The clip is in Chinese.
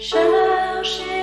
消失。